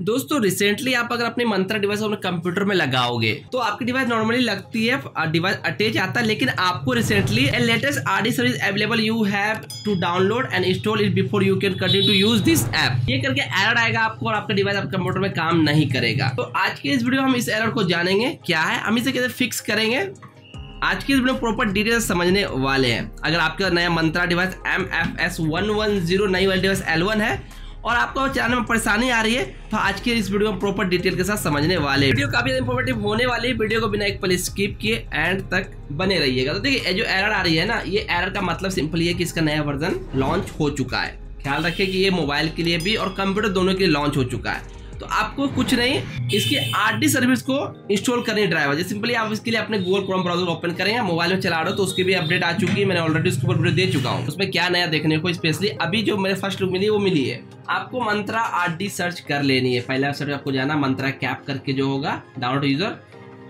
दोस्तों रिसेंटली आप अगर अपने मंत्रा डिवाइस अपने कंप्यूटर में लगाओगे तो आपकी डिवाइस नॉर्मली लगती है डिवाइस अटैच आता है, लेकिन आपको recently latest RD service available you have to download and install it before you can continue to use this app ये करके एरर आएगा आपको और आपका डिवाइस आपके कंप्यूटर में काम नहीं करेगा। तो आज के इस वीडियो हम इस एरर को जानेंगे, क्या है, हम इसे कैसे फिक्स करेंगे। आज की इस वीडियो प्रॉपर डिटेल समझने वाले हैं। अगर आपका नया Mantra device M F S one one zero नई वाली डिवाइस एल वन है और आपको चलाने में परेशानी आ रही है तो आज के इस वीडियो में प्रॉपर डिटेल के साथ समझने वाले वीडियो काफ़ी इंफॉर्मेटिव होने वाली है, वीडियो को बिना एक पल स्किप किए एंड तक बने रहिएगा। तो देखिए जो एरर आ रही है ना, ये एरर का मतलब सिंपल ये कि इसका नया वर्जन लॉन्च हो चुका है। ख्याल रखें कि ये मोबाइल के लिए भी और कंप्यूटर दोनों के लिए लॉन्च हो चुका है। तो आपको कुछ नहीं, इसकी आरडी सर्विस को इंस्टॉल करनी ड्राइवर सिंपली आप इसके लिए अपने गूगल क्रोम ब्राउज़र ओपन करेंगे मोबाइल में चला रहे हो तो उसकी भी अपडेट आ चुकी है। मैंने ऑलरेडी उसके ऊपर वीडियो दे चुका हूँ। उसमें क्या नया देखने को स्पेशली अभी जो मेरे फ़र्स्ट लुक मिली वो मिली है। आपको मंत्रा आरडी सर्च कर लेनी है। पहला सर्च आपको जाना मंत्रा कैप करके जो होगा डाउनलोड यूज़र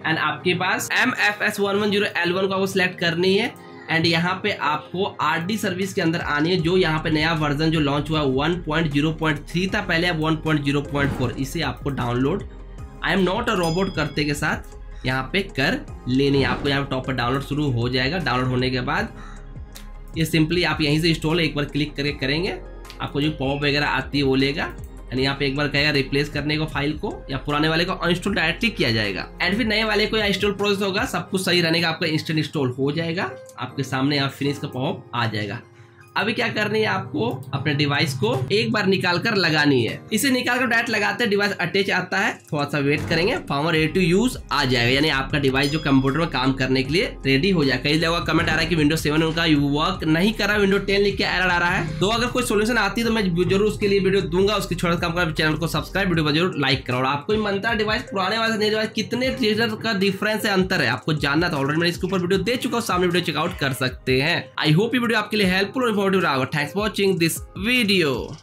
एंड आपके पास M F S one one zero L one को आपको सिलेक्ट करनी है। एंड यहाँ पे आपको आर डी सर्विस के अंदर आनी है, जो यहाँ पे नया वर्जन जो लॉन्च हुआ पॉइंट थ्री था पहले, अब one point zero point four इसे आपको download I am not a robot करते के साथ यहाँ पे कर लेनी है। आपको यहाँ पे टॉप पर डाउनलोड शुरू हो जाएगा। डाउनलोड होने के बाद ये सिंपली आप यहीं से इंस्टॉल एक बार क्लिक करके करेंगे। आपको जो पॉप वगैरह आती है, वो लेगा। यानी यहाँ पे एक बार कहेगा रिप्लेस करने को फ़ाइल को या पुराने वाले को अनइंस्टॉल डायरेक्टली किया जाएगा। एंड फिर नए वाले को या इंस्टॉल प्रोसेस होगा, सब कुछ सही रहने का आपका इंस्टेंट इंस्टॉल हो जाएगा। आपके सामने यहाँ फिनिश का पॉप आ जाएगा। अभी क्या करनी है आपको? अपने डिवाइस को एक बार निकाल कर लगानी है। इसे निकाल कर डायरेक्ट लगाते हैं डिवाइस अटैच आता है। थोड़ा सा वेट करेंगे। पावर रेडी टू यूज़ आ जाएगा। यानी आपका डिवाइस जो कंप्यूटर में काम करने के लिए रेडी हो जाएगा। कई लोगों का कमेंट आ रहा है कि विंडो सेवन उनका वर्क नहीं कर रहा विंडो टेन लिख के एरर आ रहा है। तो अगर कोई सोल्यूशन आती है तो मैं ज़रूर उसके लिए वीडियो दूँगा। उसके छोटा काम कर चैनल को सब्सक्राइब वीडियो को ज़रूर लाइक करो। और आपको मनता डिवाइस पुराने वाले नए डिवाइस कितने ट्रेजर का डिफरेंस है, अंतर है। आपको जानना था। ऑलरेडी मैंने इसके ऊपर वीडियो दे चुका हूँ। सामने वीडियो चेकआउट कर सकते हैं। आई होप ये वीडियो आपके लिए हेल्पफुल और your. Thanks for watching this video.